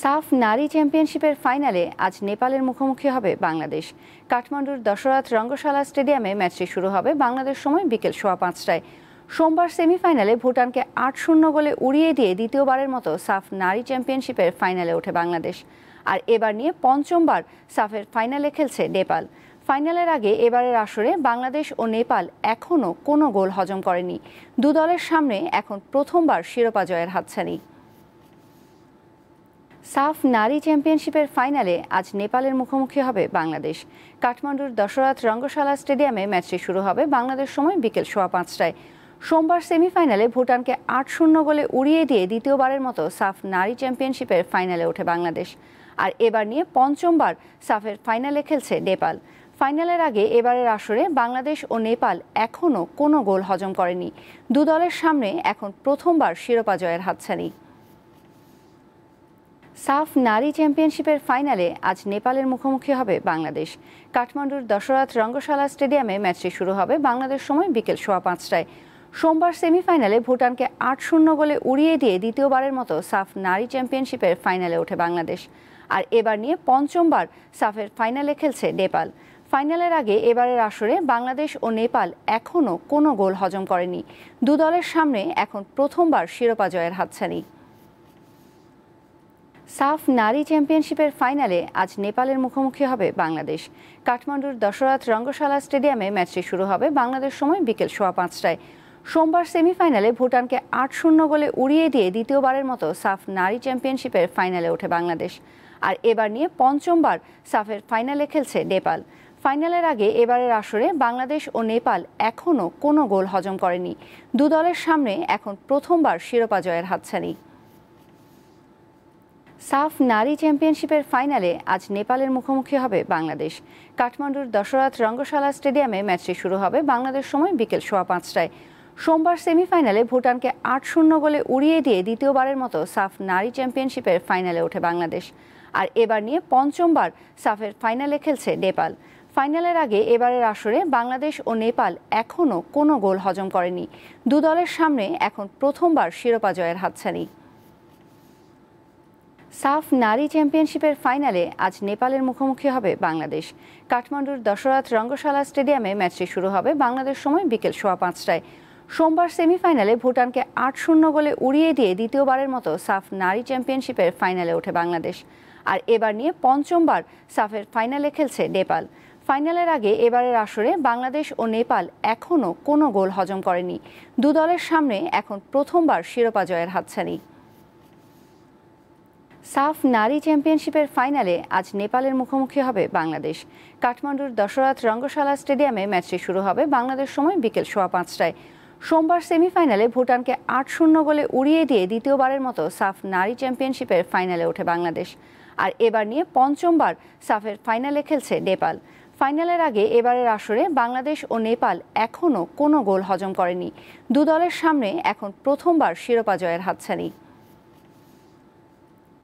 সাফ নারী চ্যাম্পিয়নশিপের ফাইনালে আজ নেপালের মুখোমুখি হবে বাংলাদেশ। কাঠমান্ডুর দশরথ রঙ্গশালা স্টেডিয়ামে ম্যাচটি শুরু হবে বাংলাদেশ সময় বিকেল সোয়া পাঁচটায়। সোমবার সেমিফাইনালে ভুটানকে আট শূন্য গোলে উড়িয়ে দিয়ে দ্বিতীয়বারের মতো সাফ নারী চ্যাম্পিয়নশিপের ফাইনালে ওঠে বাংলাদেশ। আর এবার নিয়ে পঞ্চমবার সাফের ফাইনালে খেলছে নেপাল। ফাইনালের আগে এবারের আসরে বাংলাদেশ ও নেপাল এখনও কোনো গোল হজম করেনি। দু দলের সামনে এখন প্রথমবার শিরোপা জয়ের হাতছানি। সাফ নারী চ্যাম্পিয়নশিপের ফাইনালে আজ নেপালের মুখোমুখি হবে বাংলাদেশ। কাঠমান্ডুর দশরথ রঙ্গশালা স্টেডিয়ামে ম্যাচটি শুরু হবে বাংলাদেশ সময় বিকেল সোয়া পাঁচটায়। সোমবার সেমিফাইনালে ভুটানকে আট শূন্য গোলে উড়িয়ে দিয়ে দ্বিতীয়বারের মতো সাফ নারী চ্যাম্পিয়নশিপের ফাইনালে ওঠে বাংলাদেশ। আর এবার নিয়ে পঞ্চমবার সাফের ফাইনালে খেলছে নেপাল। ফাইনালের আগে এবারের আসরে বাংলাদেশ ও নেপাল এখনও কোনো গোল হজম করেনি। দু দলের সামনে এখন প্রথমবার শিরোপা জয়ের হাতছানি। সাফ নারী চ্যাম্পিয়নশিপের ফাইনালে আজ নেপালের মুখোমুখি হবে বাংলাদেশ। কাঠমান্ডুর দশরথ রঙ্গশালা স্টেডিয়ামে ম্যাচটি শুরু হবে বাংলাদেশ সময় বিকেল সোয়া পাঁচটায়। সোমবার সেমিফাইনালে ভুটানকে আট শূন্য গোলে উড়িয়ে দিয়ে দ্বিতীয়বারের মতো সাফ নারী চ্যাম্পিয়নশিপের ফাইনালে ওঠে বাংলাদেশ। আর এবার নিয়ে পঞ্চমবার সাফের ফাইনালে খেলছে নেপাল। ফাইনালের আগে এবারের আসরে বাংলাদেশ ও নেপাল এখনও কোনো গোল হজম করেনি। দু দলের সামনে এখন প্রথমবার শিরোপা জয়ের হাতছানি। সাফ নারী চ্যাম্পিয়নশিপের ফাইনালে আজ নেপালের মুখোমুখি হবে বাংলাদেশ। কাঠমান্ডুর দশরথ রঙ্গশালা স্টেডিয়ামে ম্যাচটি শুরু হবে বাংলাদেশ সময় বিকেল সোয়া পাঁচটায়। সোমবার সেমিফাইনালে ভুটানকে আট শূন্য গোলে উড়িয়ে দিয়ে দ্বিতীয়বারের মতো সাফ নারী চ্যাম্পিয়নশিপের ফাইনালে ওঠে বাংলাদেশ। আর এবার নিয়ে পঞ্চমবার সাফের ফাইনালে খেলছে নেপাল। ফাইনালের আগে এবারের আসরে বাংলাদেশ ও নেপাল এখনও কোনো গোল হজম করেনি। দু দলের সামনে এখন প্রথমবার শিরোপা জয়ের হাতছানি। সাফ নারী চ্যাম্পিয়নশিপের ফাইনালে আজ নেপালের মুখোমুখি হবে বাংলাদেশ। কাঠমান্ডুর দশরথ রঙ্গশালা স্টেডিয়ামে ম্যাচটি শুরু হবে বাংলাদেশ সময় বিকেল সোয়া পাঁচটায়। সোমবার সেমিফাইনালে ভুটানকে আট শূন্য গোলে উড়িয়ে দিয়ে দ্বিতীয়বারের মতো সাফ নারী চ্যাম্পিয়নশিপের ফাইনালে ওঠে বাংলাদেশ। আর এবার নিয়ে পঞ্চমবার সাফের ফাইনালে খেলছে নেপাল। ফাইনালের আগে এবারের আসরে বাংলাদেশ ও নেপাল এখনও কোনো গোল হজম করেনি। দু দলের সামনে এখন প্রথমবার শিরোপা জয়ের হাতছানি। সাফ নারী চ্যাম্পিয়নশিপের ফাইনালে আজ নেপালের মুখোমুখি হবে বাংলাদেশ। কাঠমান্ডুর দশরথ রঙ্গশালা স্টেডিয়ামে ম্যাচটি শুরু হবে বাংলাদেশ সময় বিকেল সোয়া পাঁচটায়। সোমবার সেমিফাইনালে ভুটানকে আট শূন্য গোলে উড়িয়ে দিয়ে দ্বিতীয়বারের মতো সাফ নারী চ্যাম্পিয়নশিপের ফাইনালে ওঠে বাংলাদেশ। আর এবার নিয়ে পঞ্চমবার সাফের ফাইনালে খেলছে নেপাল। ফাইনালের আগে এবারের আসরে বাংলাদেশ ও নেপাল এখনও কোনো গোল হজম করেনি। দু দলের সামনে এখন প্রথমবার শিরোপা জয়ের হাতছানি। সাফ নারী চ্যাম্পিয়নশিপের ফাইনালে আজ নেপালের মুখোমুখি হবে বাংলাদেশ। কাঠমান্ডুর দশরথ রঙ্গশালা স্টেডিয়ামে ম্যাচটি শুরু হবে বাংলাদেশ সময় বিকেল সোয়া পাঁচটায়। সোমবার সেমিফাইনালে ভুটানকে আট শূন্য গোলে উড়িয়ে দিয়ে দ্বিতীয়বারের মতো সাফ নারী চ্যাম্পিয়নশিপের ফাইনালে ওঠে বাংলাদেশ। আর এবার নিয়ে পঞ্চমবার সাফের ফাইনালে খেলছে নেপাল। ফাইনালের আগে এবারের আসরে বাংলাদেশ ও নেপাল এখনও কোনো গোল হজম করেনি। দু দলের সামনে এখন প্রথমবার শিরোপা জয়ের হাতছানি।